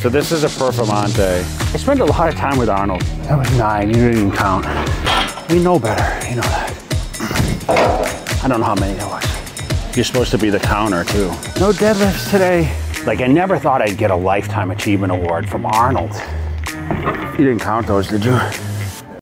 So this is a Performante. I spent a lot of time with Arnold. That was nine, you didn't even count. We know better, you know that. I don't know how many that was. You're supposed to be the counter too. No deadlifts today. Like I never thought I'd get a Lifetime Achievement Award from Arnold. You didn't count those, did you?